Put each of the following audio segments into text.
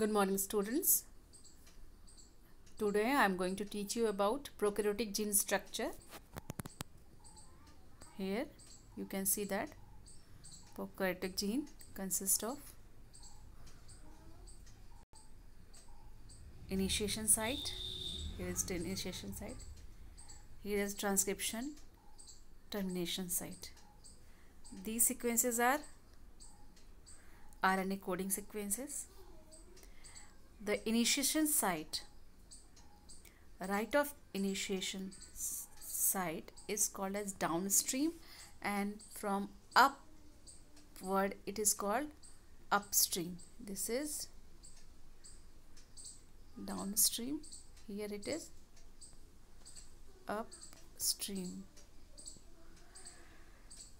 Good morning students. Today I am going to teach you about prokaryotic gene structure. Here you can see that prokaryotic gene consists of initiation site. Here is the initiation site. Here is transcription termination site. These sequences are RNA coding sequences the initiation site right of initiation site is called as downstream and from upward it is called upstream. This is downstream. Here it is upstream.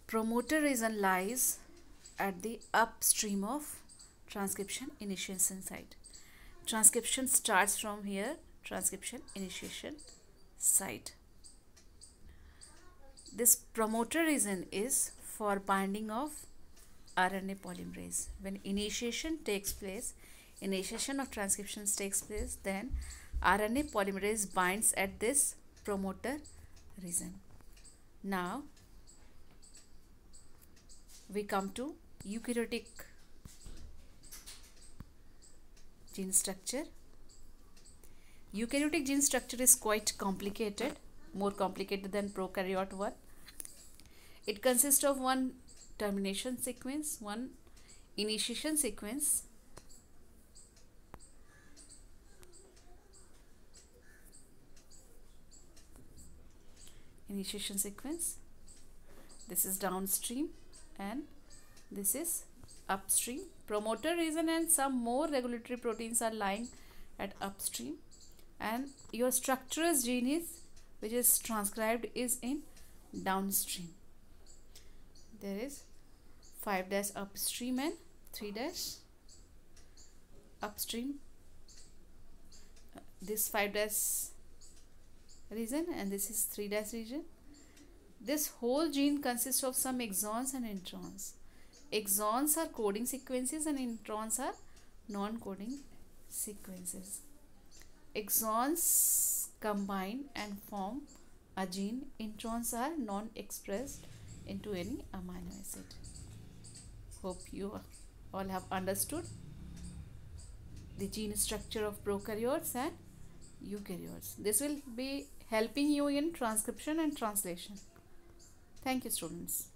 Promoter region lies at the upstream of transcription initiation site transcription starts from here. Transcription initiation site. This promoter region is for binding of RNA polymerase. When initiation takes place initiation of transcriptions takes place then RNA polymerase binds at this promoter region now we come to eukaryotic gene structure. Eukaryotic gene structure is quite complicated, more complicated than prokaryote one. It consists of one termination sequence, one initiation sequence, initiation sequence this is downstream and this is upstream. Promoter region and some more regulatory proteins are lying at upstream and your structurous gene is which is transcribed is in downstream. There is 5 dash upstream and 3 dash upstream. This 5 dash region and this is 3 dash region. This whole gene consists of some exons and introns exons are coding sequences and introns are non-coding sequences. Exons combine and form a gene. Introns are non-expressed into any amino acid. Hope you all have understood the gene structure of prokaryotes and eukaryotes. This will be helping you in transcription and translation. Thank you students.